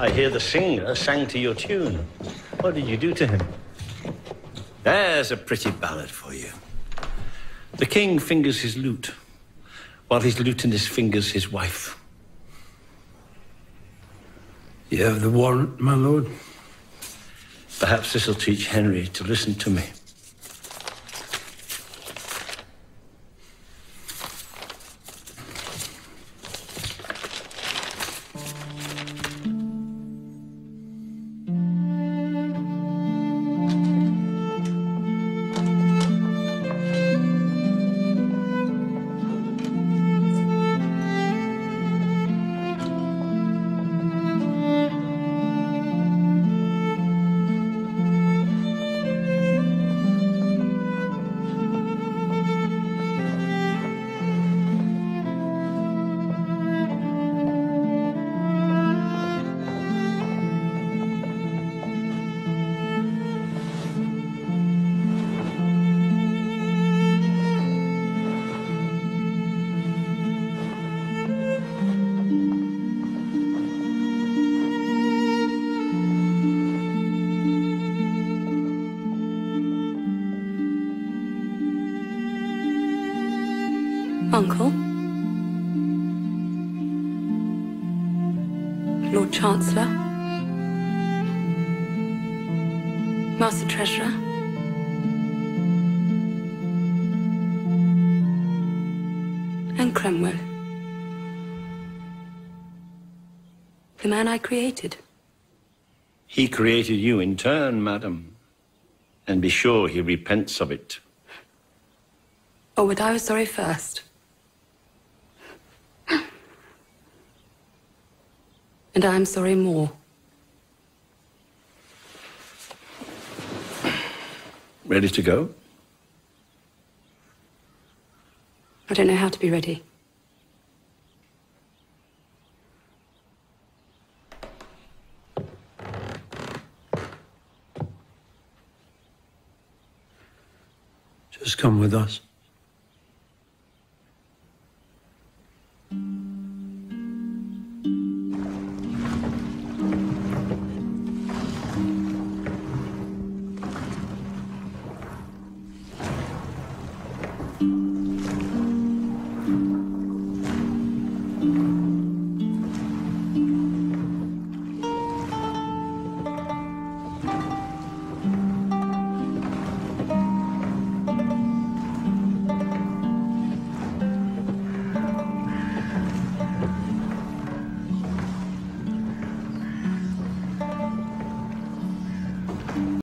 I hear the singer sang to your tune. What did you do to him? There's a pretty ballad for you. The king fingers his lute, while his lutenist fingers his wife. You have the warrant, my lord? Perhaps this'll teach Henry to listen to me. Uncle? Lord Chancellor? Master Treasurer? And Cromwell? The man I created. He created you in turn, madam. And be sure he repents of it. Oh, but I was sorry first. And I am sorry more. Ready to go? I don't know how to be ready. Just come with us.